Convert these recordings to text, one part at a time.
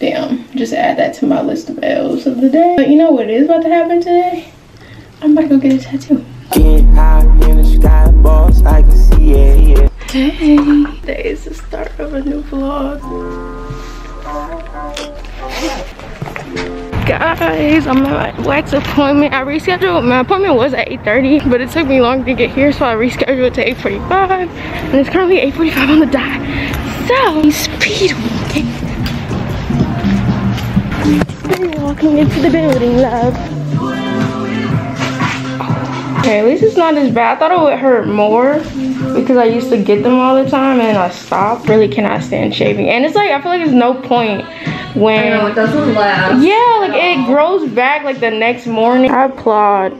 damn, just add that to my list of L's of the day. But you know what is about to happen today? I'm about to go get a tattoo. high in the sky, boss, I can see it. Hey, today is the start of a new vlog. Guys, I'm at my wax appointment. I rescheduled, my appointment was at 8.30, but it took me long to get here, so I rescheduled to 8.45. And it's currently 8.45 on the dot. So, speed walking. Walking into the building, love. Okay, at least it's not as bad. I thought it would hurt more because I used to get them all the time and I stopped. Really cannot stand shaving. And it's like, I feel like there's no point when know, it doesn't last. Yeah, like it grows back like the next morning. I applaud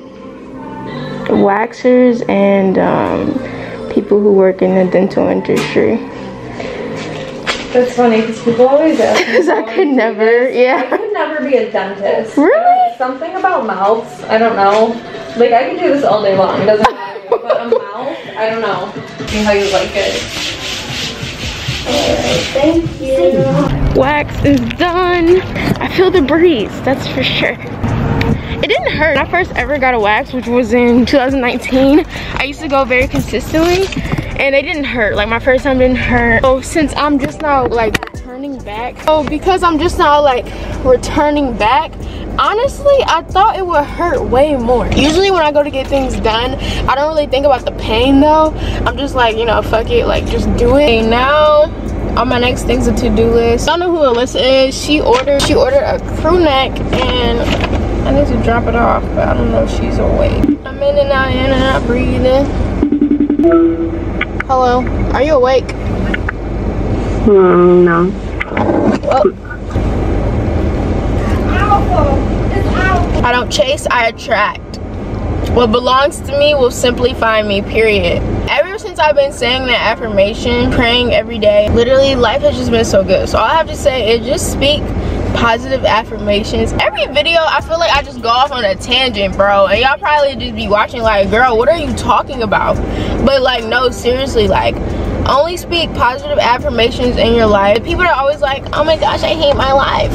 waxers and um, people who work in the dental industry. That's funny because people always ask. Because I could never, yeah. I never be a dentist. Really? Something about mouths. I don't know. Like I can do this all day long. It doesn't matter. but a mouth, I don't know. See how you like it. Alright, thank you. Wax is done. I feel the breeze, that's for sure. It didn't hurt. When I first ever got a wax, which was in 2019, I used to go very consistently and it didn't hurt. Like my first time didn't hurt. So since I'm just now like returning back, so because I'm just now like returning back, honestly i thought it would hurt way more. Usually when i go to get things done i don't really think about the pain though. I'm just like you know fuck it like just do it. And now on my next things a to-do list. I don't know who alyssa is. She ordered she ordered a crew neck and i need to drop it off but i don't know if she's awake. I'm in and out in and out breathing. Hello? Are you awake? Mm, no I don't chase, I attract. What belongs to me will simply find me, period. Ever since I've been saying that affirmation, praying every day, literally life has just been so good. So all I have to say is just speak positive affirmations. Every video, I feel like I just go off on a tangent, bro. And y'all probably just be watching like, girl, what are you talking about? But like, no, seriously, like, only speak positive affirmations in your life. People are always like, oh my gosh, I hate my life.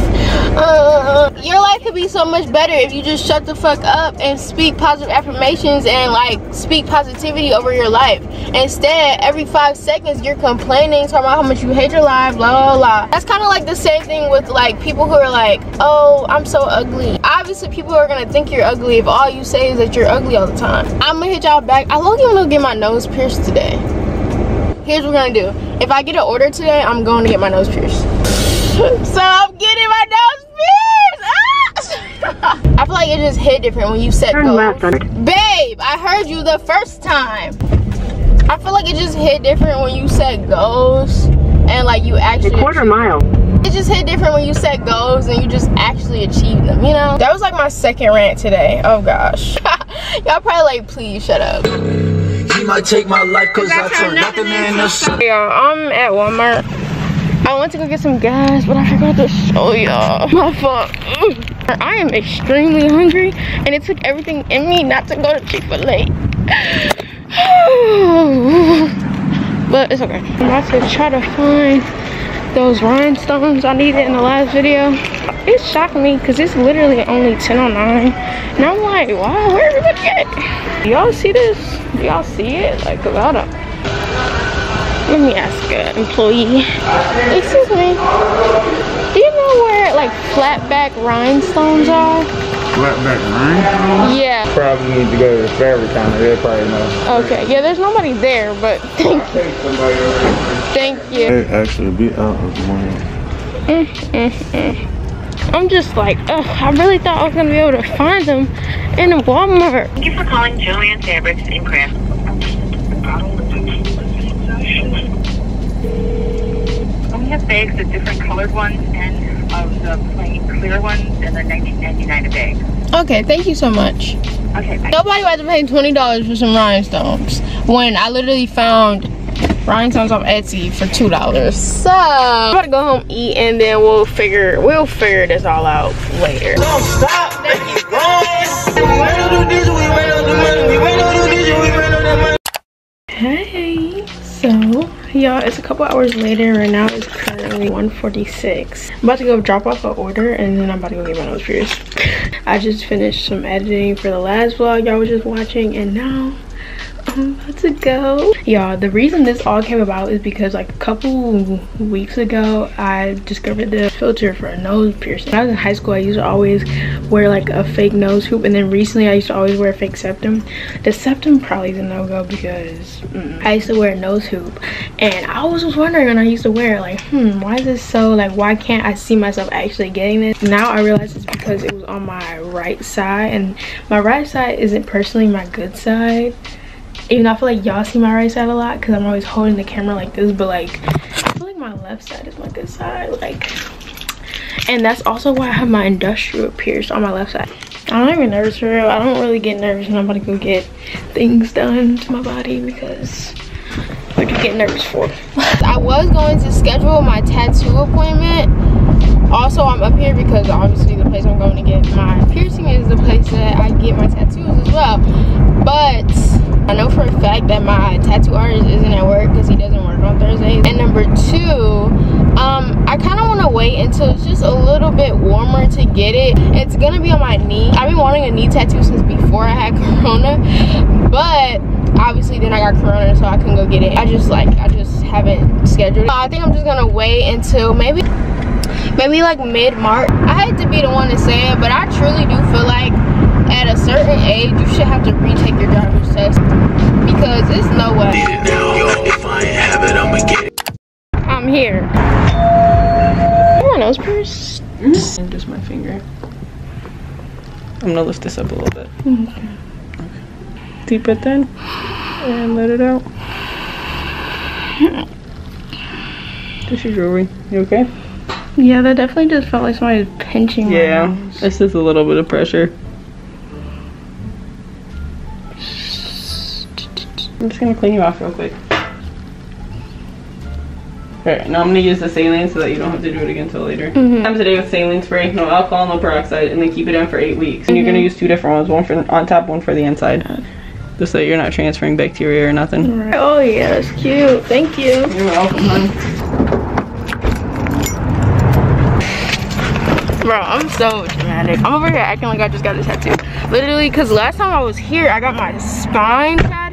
Uh, your life could be so much better if you just shut the fuck up and speak positive affirmations and like speak positivity over your life. Instead, every five seconds you're complaining, talking about how much you hate your life, blah, blah, blah. That's kind of like the same thing with like people who are like, oh, I'm so ugly. Obviously, people are gonna think you're ugly if all you say is that you're ugly all the time. I'm gonna hit y'all back. I want to get my nose pierced today here's what we're gonna do. If I get an order today, I'm going to get my nose pierced. so I'm getting my nose pierced. Ah! I feel like it just hit different when you said Turn left Babe, I heard you the first time. I feel like it just hit different when you said goals and like you actually a quarter mile. It just hit different when you set goals and you just actually achieve them, you know? That was like my second rant today. Oh gosh. Y'all probably like, please shut up. Might take my life cause I turn nothing into Y'all, I'm at Walmart. I went to go get some gas, but I forgot to show y'all. My fault. I am extremely hungry, and it took everything in me not to go to Chick-fil-A. but it's okay. I'm about to try to find those rhinestones I needed in the last video. It shocked me because it's literally only 10.09. And I'm like, wow, where everybody at? Y'all see this? Y'all see it? Like, I don't. Let me ask an employee. Excuse me. Do you know where like flat back rhinestones are? Flat back rhinestones? Yeah. Probably need to go to the fabric counter. They probably know. Okay. Yeah, there's nobody there, but thank you. Thank you. It actually be out of morning. Mm, mm, mm. I'm just like, ugh, I really thought I was gonna be able to find them in a Walmart. Thank you for calling Joann Fabrics in Craft. We have bags of different colored ones and of the plain clear ones, and they're $19.99 a bag. Okay, thank you so much. Okay, bye. Nobody had to pay $20 for some rhinestones when I literally found rhinestones on Etsy for two dollars. So I'm about to go home eat and then we'll figure we'll figure this all out later. Don't stop, Hey, so y'all it's a couple hours later right now it's currently 1:46. i'm about to go drop off an order and then i'm about to go get my nose pierced i just finished some editing for the last vlog y'all was just watching and now I'm about to go. Y'all, the reason this all came about is because like a couple weeks ago, I discovered the filter for a nose piercing. When I was in high school, I used to always wear like a fake nose hoop. And then recently, I used to always wear a fake septum. The septum probably is a no-go because mm, I used to wear a nose hoop. And I was just wondering when I used to wear like, hmm, why is this so, like, why can't I see myself actually getting this? Now I realize it's because it was on my right side. And my right side isn't personally my good side even though I feel like y'all see my right side a lot because I'm always holding the camera like this but like I feel like my left side is my good side like and that's also why I have my industrial pierced on my left side. I'm not even nervous for real. I don't really get nervous when I'm about to go get things done to my body because what you get nervous for I was going to schedule my tattoo appointment. Also i'm up here because obviously the place i'm going to get my piercing is the place that i get my tattoos as well. But I know for a fact that my tattoo artist isn't at work because he doesn't work on Thursdays. And number two, um, I kind of want to wait until it's just a little bit warmer to get it. It's going to be on my knee. I've been wanting a knee tattoo since before I had corona. But obviously then I got corona so I couldn't go get it. I just like, I just haven't scheduled it. I think I'm just going to wait until maybe maybe like mid-March. I hate to be the one to say it, but I truly do feel like at a certain age, you should have to retake your driver's test because there's no way. I'm here. Come on, nose pierce. And just my finger. I'm gonna lift this up a little bit. Okay. Deep breath in and let it out. This is jewelry. You okay? Yeah, that definitely just felt like somebody was pinching me. yeah, my nose. it's just a little bit of pressure. I'm just gonna clean you off real quick. Alright, now I'm gonna use the saline so that you don't have to do it again until later. Mm -hmm. Times a day with saline spray, no alcohol, no peroxide, and then keep it in for eight weeks. And mm -hmm. you're gonna mm-hmm. use two different ones, one for on top, one for the inside. Just so that you're not transferring bacteria or nothing. Right. Oh yeah, that's cute. Thank you. You're welcome, honey. Bro, I'm so dramatic. I'm over here acting like I just got a tattoo. Literally, because last time I was here, I got my spine tatted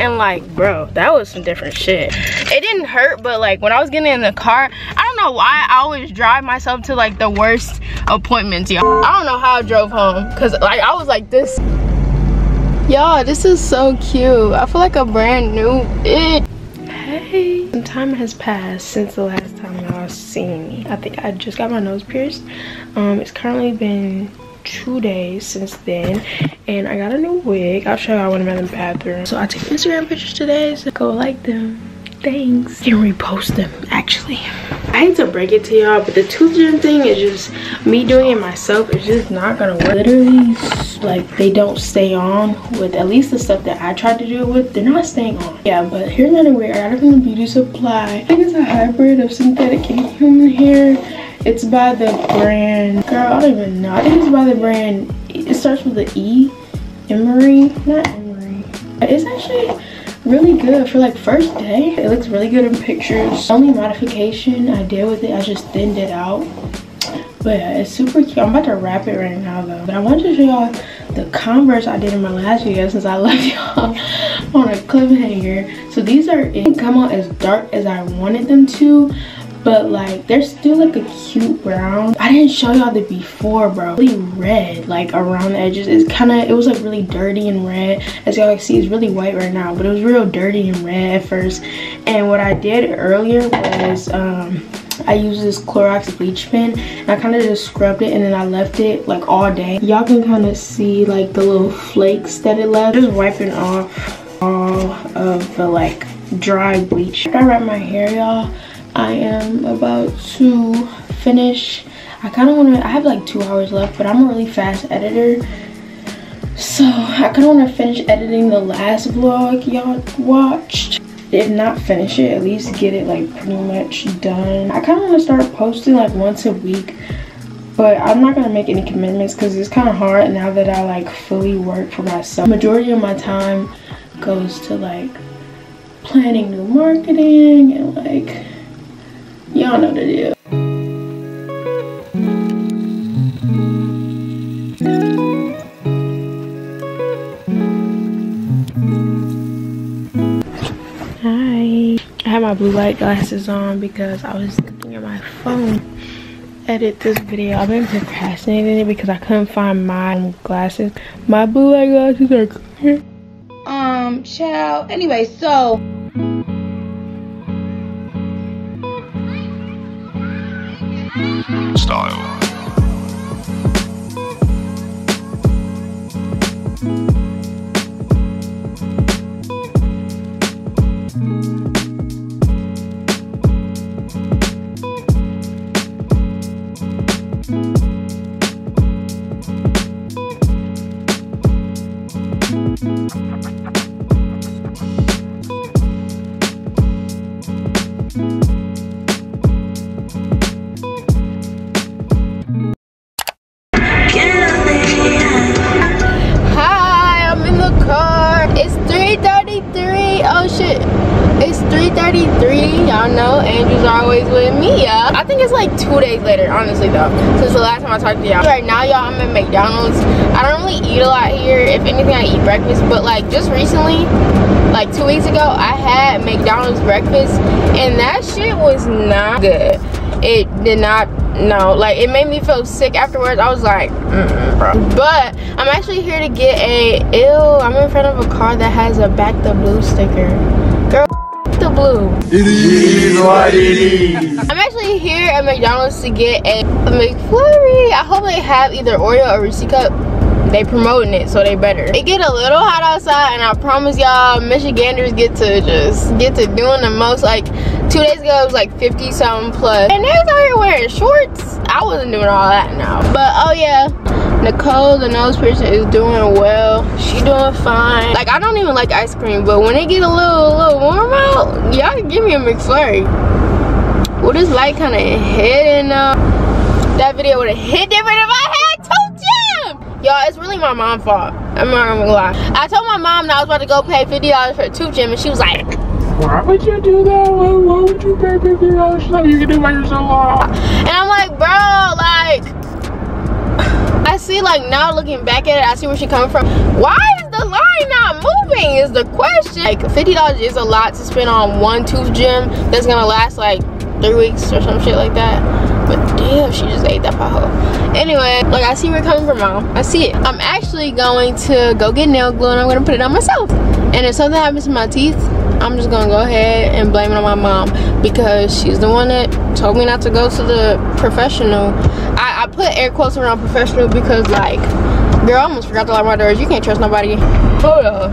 and like bro that was some different shit. It didn't hurt but like when i was getting in the car i don't know why i always drive myself to like the worst appointments y'all. I don't know how i drove home because like i was like this. Y'all this is so cute. I feel like a brand new it. Hey. Some time has passed since the last time y'all seen me. I think i just got my nose pierced. Um it's currently been two days since then and i got a new wig. I'll show y'all when i'm in the bathroom. So i take instagram pictures today so go like them thanks and repost them actually? I hate to break it to y'all but the tooth gem thing is just me doing it myself. It's just not gonna work. Literally like they don't stay on with at least the stuff that i tried to do it with. They're not staying on. Yeah but here's another wig i got it from the beauty supply. I think it's a hybrid of synthetic and human hair. It's by the brand, girl, I don't even know. I think it's by the brand, it starts with the E, Emery, not Emery. It's actually really good for like first day. It looks really good in pictures. Only modification I did with it, I just thinned it out. But yeah, it's super cute. I'm about to wrap it right now though. But I wanted to show y'all the Converse I did in my last video since I left y'all on a cliffhanger. So these are, it come out as dark as I wanted them to but like they're still like a cute brown i didn't show y'all the before bro really red like around the edges it's kind of it was like really dirty and red as y'all can see it's really white right now but it was real dirty and red at first and what i did earlier was um I used this Clorox bleach pen and I kind of just scrubbed it and then I left it like all day. Y'all can kind of see like the little flakes that it left. Just wiping off all of the like dry bleach. I wrap my hair y'all I am about to finish. I kind of want to, I have like two hours left, but I'm a really fast editor. So I kind of want to finish editing the last vlog y'all watched. If not finish it, at least get it like pretty much done. I kind of want to start posting like once a week, but I'm not going to make any commitments because it's kind of hard now that I like fully work for myself. Majority of my time goes to like planning new marketing and like y'all know the deal. Hi. I have my blue light glasses on because I was looking at my phone edit this video. I've been procrastinating it because I couldn't find my glasses. My blue light glasses are here. Um, child. Anyway, so Breakfast, and that shit was not good. It did not no like it made me feel sick afterwards. I was like mm bro. But i'm actually here to get a ew i'm in front of a car that has a back the blue sticker. Girl the blue. It is what it is. i'm actually here at mcdonald's to get a, a mcflurry. I hope they have either oreo or reese cup they promoting it so they better. It get a little hot outside and i promise y'all michiganders get to just get to doing the most. Like two days ago it was like 50 something plus. And they was out here wearing shorts. I wasn't doing all that now but oh yeah. Nicole the nose piercer is doing well. She doing fine. Like i don't even like ice cream but when it get a little a little warm out y'all give me a mcflurry well this light kind of hitting up that video would have hit different if i had y'all it's really my mom's fault i'm not gonna lie i told my mom that i was about to go pay 50 dollars for a tooth gem and she was like Why would you do that? Why, why would you pay fifty dollars for something you can do by yourself? And I'm like, bro, like, I see, like, now looking back at it, I see where she coming from. Why is the line not moving? Is the question. Like, $50 is a lot to spend on one tooth gem that's gonna last like three weeks or some shit like that. Damn, she just ate that pothole. Anyway, like, I see where coming from, mom. I see it. I'm actually going to go get nail glue and I'm gonna put it on myself. And if something happens to my teeth, I'm just gonna go ahead and blame it on my mom because she's the one that told me not to go to the professional. I, I put air quotes around professional because like, girl, I almost forgot to lock my doors. You can't trust nobody. Hold up.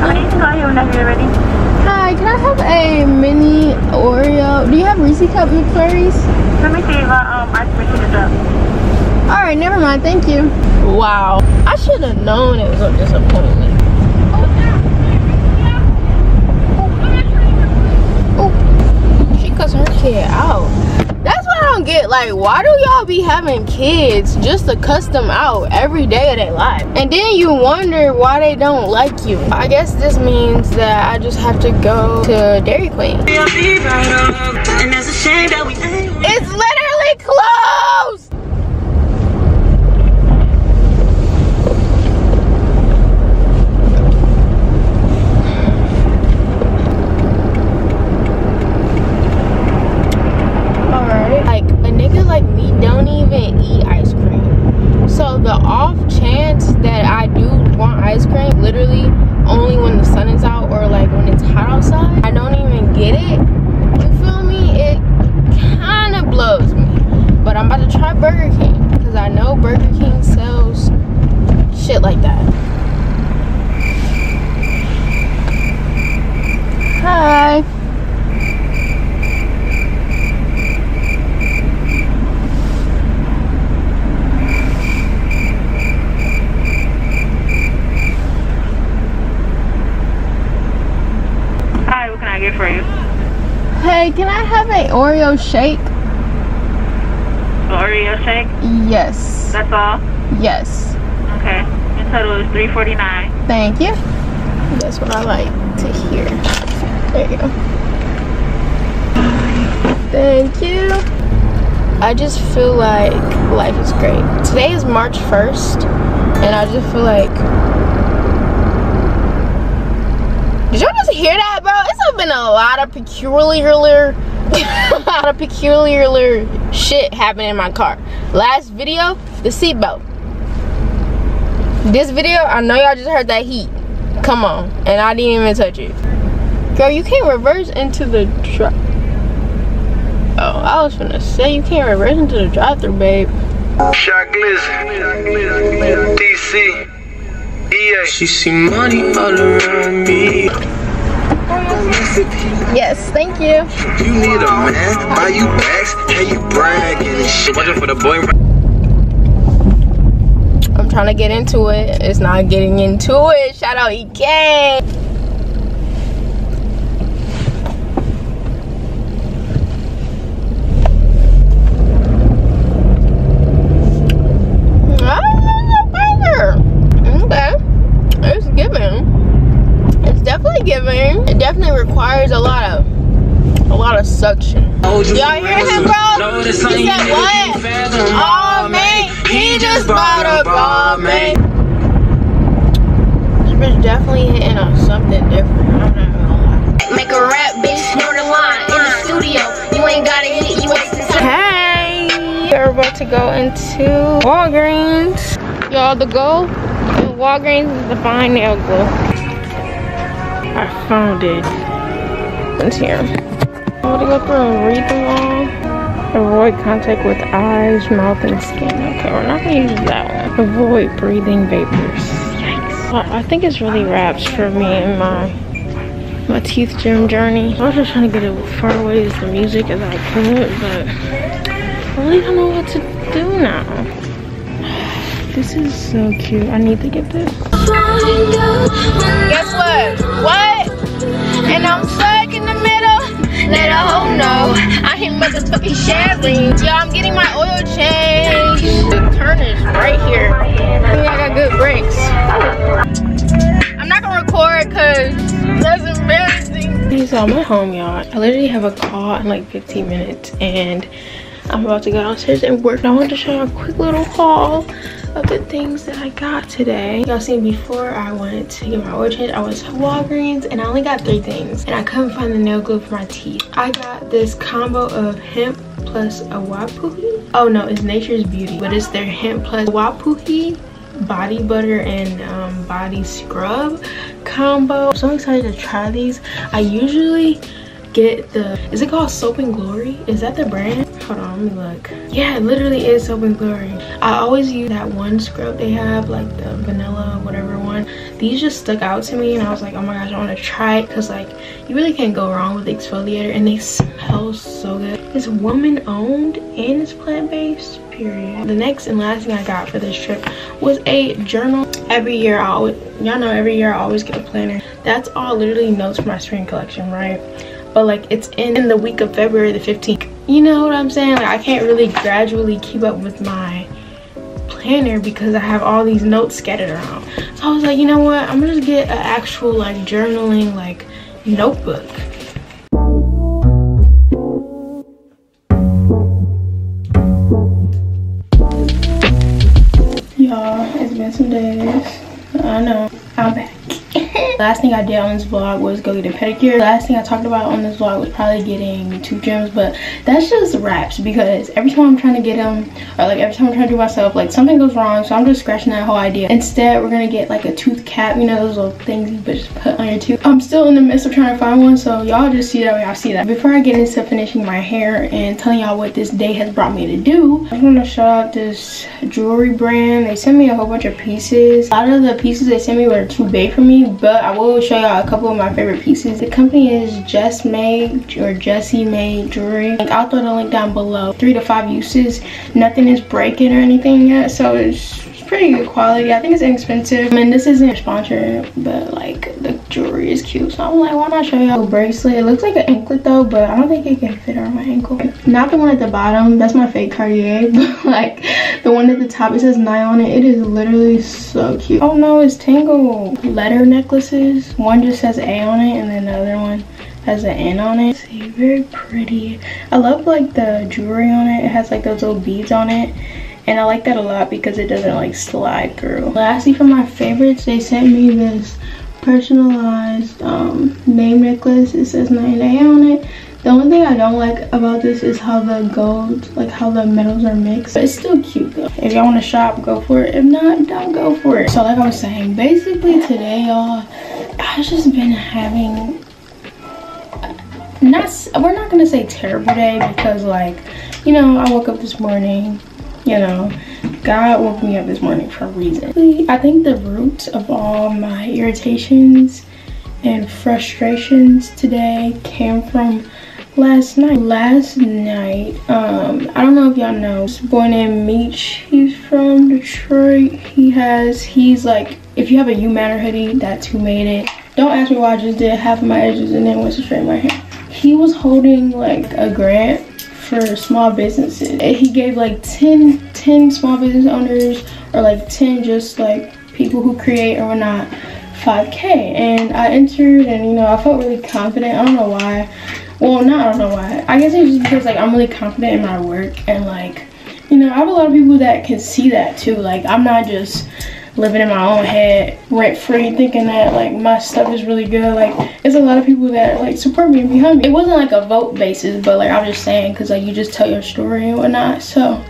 I need to call you whenever you're ready. Hi, can I have a mini Oreo? Do you have Reese Cup McFlurries? Let me see if I, um, ice machine is up. All right, never mind. Thank you. Wow, I should have known it was a disappointment. Oh, she cussed her kid out. That's what I don't get. Like, why do y'all be having kids just to cuss them out every day of their life? And then you wonder why they don't like you. I guess this means that I just have to go to Dairy Queen. It's literally closed! Alright. Like a nigga like me don't eat ice cream. So the off chance that I do want ice cream, literally only when the sun is out or like when it's hot outside, I don't even get it. You feel me? It kind of blows me. But I'm about to try Burger King because I know Burger King sells shit like that. Hi, what can I get for you? Hey, can I have a Oreo shake? Oreo shake? Yes. That's all? Yes. Okay. Your total is three forty nine. Thank you. That's what I like to hear. There you go. Thank you. I just feel like life is great. Today is March 1st, and I just feel like. Did y'all just hear that, bro? It's been a lot of peculiar, a lot of peculiar shit happening in my car. Last video, the seatbelt. This video, I know y'all just heard that heat. Come on, and I didn't even touch it. Girl, you can't reverse into the truck. Oh, I was gonna say you can't reverse into the drive-through, babe. Shockless, DC, EA. She see money all around me. Yes, thank you. You need a man, buy you bags, and you bragging and shit. Watching for the boy. I'm trying to get into it. It's not getting into it. Shout out EK. Okay. It's giving. It's definitely giving. It definitely requires a lot of a lot of suction. Y'all hear him, bro? He said what? Oh man, he just bought a ball, man. This bitch definitely hitting on something different. I'm not gonna lie. Make a rap, bitch, the line in the studio. You ain't gotta hit, you time. Hey, we're about to go into Walgreens. Y'all, the goal in Walgreens is to find nail glue. I found it. It's here. I'm gonna go through and read them all. Avoid contact with eyes, mouth, and skin. Okay, we're not gonna use that one. Avoid breathing vapors. Yikes. I think it's really wraps for me and my my teeth gem journey. I was just trying to get as far away as the music as I could, but I really don't know what to do now. This is so cute. I need to get this. Guess what? What? And I'm hoe know I ain't motherfucking sharing. Yo, I'm getting my oil change. The turn is right here. I think I got good brakes. I'm not gonna record because that's embarrassing. So I'm at home, y'all. I literally have a call in like 15 minutes and I'm about to go downstairs and work. I want to show you a quick little haul of the things that I got today. Y'all seen before I went to get my oil change. I went to Walgreens and I only got three things. And I couldn't find the nail glue for my teeth. I got this combo of hemp plus awapuhi. Oh no, it's Nature's Beauty. But it's their hemp plus wapuhi body butter and um, body scrub combo. I'm so excited to try these. I usually get the, is it called Soap and Glory? Is that the brand? Hold on, let me look. Yeah, it literally is Soap and Glory. I always use that one scrub they have, like the vanilla, whatever one. These just stuck out to me and I was like, oh my gosh, I want to try it because like, you really can't go wrong with the exfoliator and they smell so good. It's woman owned and it's plant-based, period. The next and last thing I got for this trip was a journal. Every year, I always, y'all know every year I always get a planner. That's all literally notes for my spring collection, right? But like it's in, in the week of February the 15th. You know what I'm saying? Like I can't really gradually keep up with my planner because I have all these notes scattered around. So I was like, you know what? I'm gonna just get an actual like journaling like notebook. Y'all, it's been some days. I know. I'm back. Last thing I did on this vlog was go get a pedicure. Last thing I talked about on this vlog was probably getting two gyms, but that's just wraps because every time I'm trying to get them, or like every time I'm trying to do myself, like something goes wrong, so I'm just scratching that whole idea. Instead, we're gonna get like a tooth cap, you know, those little things you just put on your tooth. I'm still in the midst of trying to find one, so y'all just see that Y'all see that. Before I get into finishing my hair and telling y'all what this day has brought me to do, I just wanna shout out this jewelry brand. They sent me a whole bunch of pieces. A lot of the pieces they sent me were too big for me, but I will show y'all a couple of my favorite pieces. The company is Just Made or Jesse Made Jewelry. I'll throw the link down below. Three to five uses. Nothing is breaking or anything yet, so it's pretty good quality. I think it's inexpensive. I mean, this isn't a sponsor, but like the jewelry is cute. So I'm like, why not show y'all a bracelet? It looks like an anklet though, but I don't think it can fit on my ankle. Not the one at the bottom. That's my fake Cartier. But like the one at the top, it says nine on it. It is literally so cute. Oh no, it's Tangle. Letter necklaces. One just says A on it and then the other one has an N on it. See, very pretty. I love like the jewelry on it. It has like those little beads on it. And I like that a lot because it doesn't like slide through. Lastly, for my favorites, they sent me this personalized um, name necklace. It says 9A on it. The only thing I don't like about this is how the gold, like how the metals are mixed. But it's still cute though. If y'all want to shop, go for it. If not, don't go for it. So like I was saying, basically today, y'all, I've just been having not we're not gonna say terrible day because like you know i woke up this morning you know god woke me up this morning for a reason. I think the root of all my irritations and frustrations today came from last night. Last night um i don't know if y'all know this boy named meech he's from detroit. He has he's like if you have a you matter hoodie that's who made it. Don't ask me why i just did half of my edges and then went to straighten my hair. He was holding like a grant for small businesses he gave like 10 10 small business owners or like 10 just like people who create or not 5k and i entered and you know i felt really confident. I don't know why. Well not i don't know why. I guess it's just because like i'm really confident in my work and like you know i have a lot of people that can see that too. Like i'm not just living in my own head rent free thinking that like my stuff is really good. Like it's a lot of people that like support me and behind me it wasn't like a vote basis but like i'm just saying because like you just tell your story and whatnot. So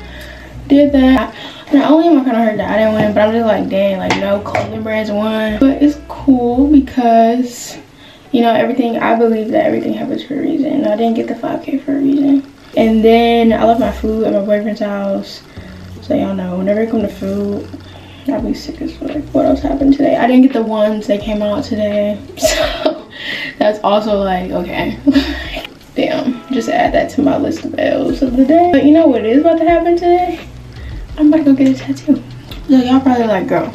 did that. Not only am i kind of hurt that i didn't win but i'm just like dang like no clothing brands won. But it's cool because you know everything i believe that everything happens for a reason i didn't get the 5k for a reason. And then i left my food at my boyfriend's house so y'all know whenever it come to food I'll be sick as fuck. What else happened today? I didn't get the ones that came out today. So that's also like, okay. Damn, just add that to my list of L's of the day. But you know what is about to happen today? I'm about to go get a tattoo. So y'all probably like, girl,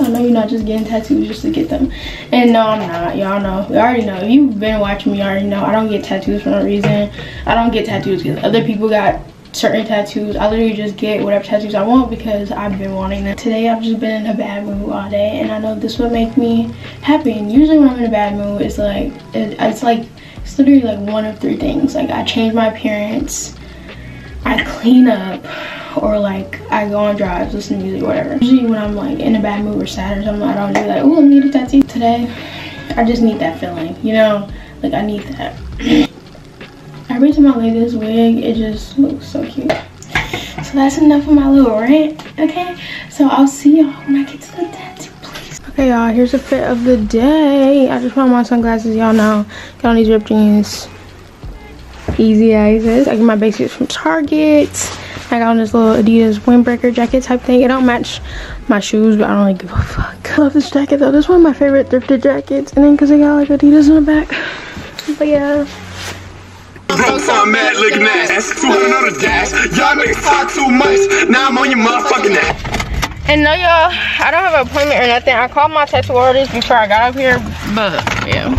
I know you're not just getting tattoos just to get them. And no, I'm not. Y'all know. You already know. If you've been watching me, you already know. I don't get tattoos for no reason. I don't get tattoos because other people got certain tattoos. I literally just get whatever tattoos i want because i've been wanting them. Today i've just been in a bad mood all day and i know this would make me happy. And usually when i'm in a bad mood it's like it, it's like it's literally like one of three things. Like i change my appearance i clean up or like i go on drives listen to music whatever. Usually when i'm like in a bad mood or sad or something i don't do like oh I need a tattoo today. I just need that feeling you know? Like i need that every time I lay this wig, it just looks so cute. So that's enough of my little rant, okay? So I'll see y'all when I get to the tattoo place. Okay, y'all, here's a fit of the day. I just put on my sunglasses, y'all know. Got on these ripped jeans. Easy as is. I get my basics from Target. I got on this little Adidas windbreaker jacket type thing. It don't match my shoes, but I don't really give a fuck. I love this jacket though. This is one of my favorite thrifted jackets. And then because it got like Adidas in the back. But yeah. Broke some mad looking ass. 200 on the dash. Y'all niggas talk too much. Now I'm on your motherfucking ass. And no, y'all, I don't have an appointment or nothing. I called my tattoo artist before I got up here, but yeah.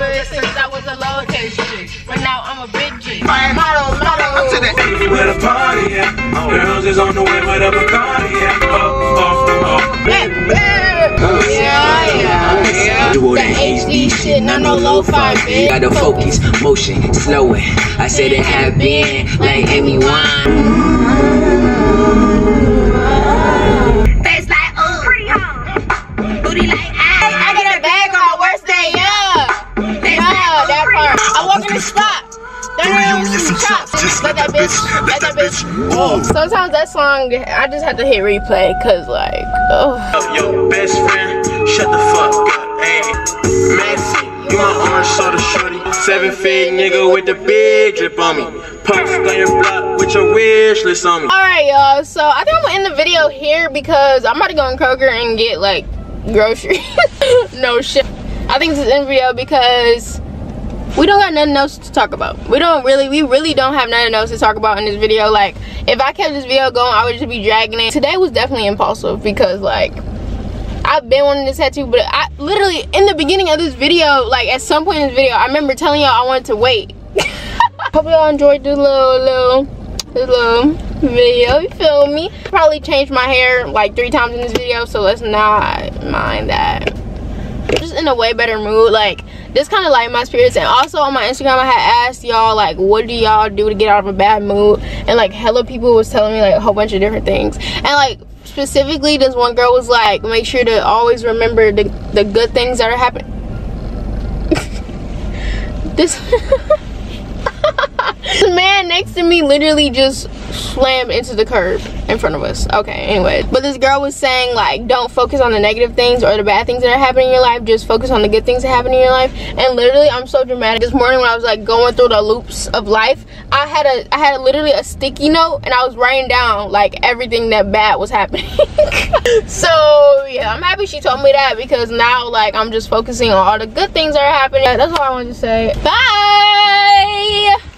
Ever since I was a lowercase chick. But now I'm a big G. Model, model. To the 80 where the party at. Oh. Girls is on the way with a Bacardi at. Oh, oh, oh. Yeah, yeah, yeah. Do all The that HD shit, not no lo-fi bitch. Gotta focus, motion, slow it. I said it have been like Amy Wine. Let that bitch, let that bitch bitch. Ooh. Oh. Sometimes that song, I just have to hit replay because, like, oh. Yo, best friend, shut the fuck up. Hey, Maxie, you my orange soda shorty. Seven feet nigga with the big drip on me. Post on your block with your wish list on me. Alright, y'all. So, I think I'm going to end the video here because I'm about to go in Kroger and get, like, groceries. no shit. I think this is in video because we don't got nothing else to talk about. We don't really, we really don't have nothing else to talk about in this video. Like, if I kept this video going, I would just be dragging it. Today was definitely impulsive because, like, I've been wanting this tattoo, but I literally, in the beginning of this video, like, at some point in this video, I remember telling y'all I wanted to wait. Hope y'all enjoyed this little, little, this little video, you feel me? Probably changed my hair, like, three times in this video, so let's not mind that just in a way better mood like this kind of like my spirits and also on my instagram i had asked y'all like what do y'all do to get out of a bad mood? And like hella people was telling me like a whole bunch of different things. And like specifically this one girl was like make sure to always remember the the good things that are happening. This the man next to me literally just slammed into the curb in front of us. Okay anyway. But this girl was saying like don't focus on the negative things or the bad things that are happening in your life. Just focus on the good things that happen in your life. And literally i'm so dramatic. This morning when i was like going through the loops of life i had a i had literally a sticky note and i was writing down like everything that bad was happening. So yeah i'm happy she told me that because now like i'm just focusing on all the good things that are happening. That's all i wanted to say. Bye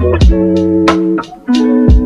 You.